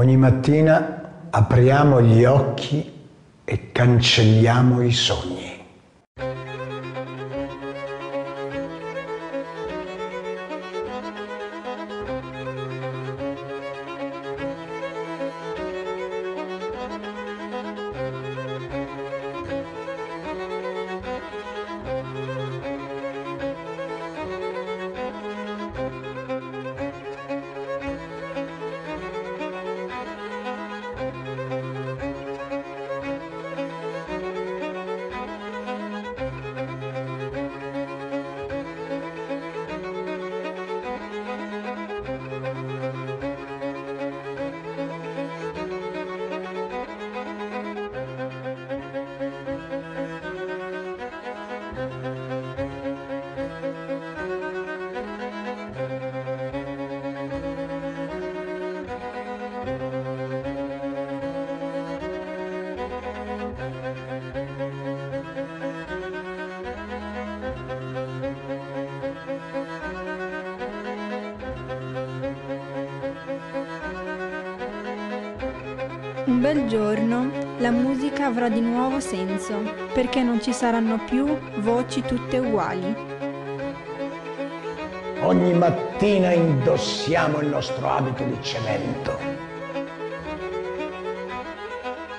Ogni mattina apriamo gli occhi e cancelliamo i sogni. Un bel giorno la musica avrà di nuovo senso, perché non ci saranno più voci tutte uguali. Ogni mattina indossiamo il nostro abito di cemento.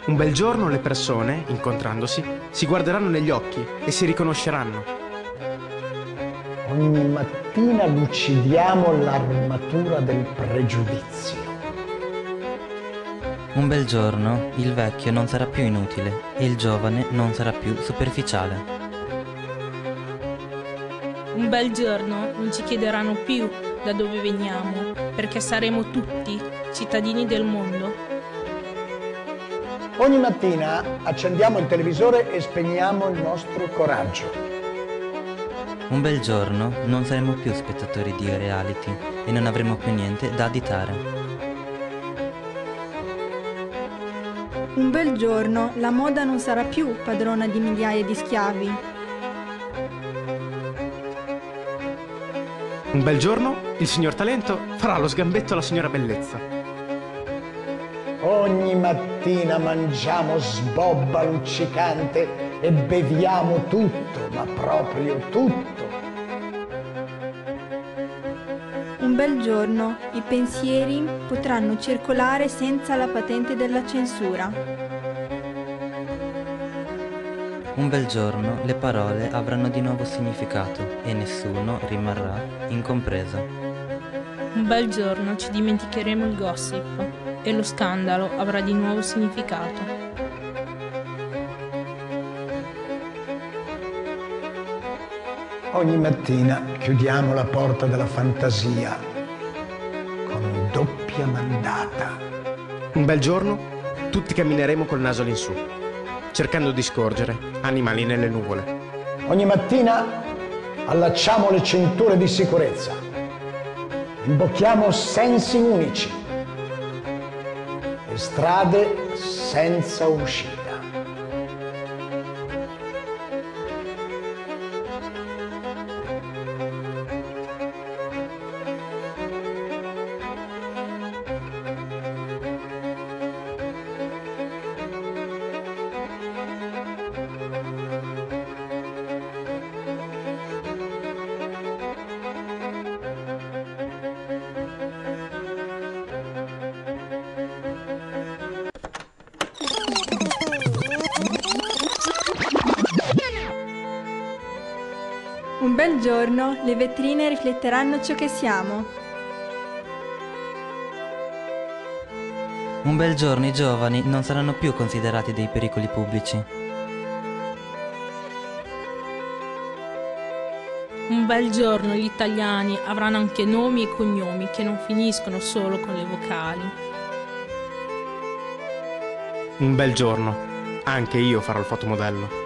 Un bel giorno le persone, incontrandosi, si guarderanno negli occhi e si riconosceranno. Ogni mattina lucidiamo l'armatura del pregiudizio. Un bel giorno il vecchio non sarà più inutile e il giovane non sarà più superficiale. Un bel giorno non ci chiederanno più da dove veniamo, perché saremo tutti cittadini del mondo. Ogni mattina accendiamo il televisore e spegniamo il nostro coraggio. Un bel giorno non saremo più spettatori di reality e non avremo più niente da additare. Un bel giorno la moda non sarà più padrona di migliaia di schiavi. Un bel giorno il signor Talento farà lo sgambetto alla signora Bellezza. Ogni mattina mangiamo sbobba luccicante e beviamo tutto, ma proprio tutto. Un bel giorno i pensieri potranno circolare senza la patente della censura. Un bel giorno le parole avranno di nuovo significato e nessuno rimarrà incompreso. Un bel giorno ci dimenticheremo il gossip e lo scandalo avrà di nuovo significato. Ogni mattina chiudiamo la porta della fantasia con doppia mandata. Un bel giorno tutti cammineremo col naso all'insù, cercando di scorgere animali nelle nuvole. Ogni mattina allacciamo le cinture di sicurezza, imbocchiamo sensi unici e strade senza uscita. Un bel giorno le vetrine rifletteranno ciò che siamo. Un bel giorno i giovani non saranno più considerati dei pericoli pubblici. Un bel giorno gli italiani avranno anche nomi e cognomi che non finiscono solo con le vocali. Un bel giorno anche io farò il fotomodello.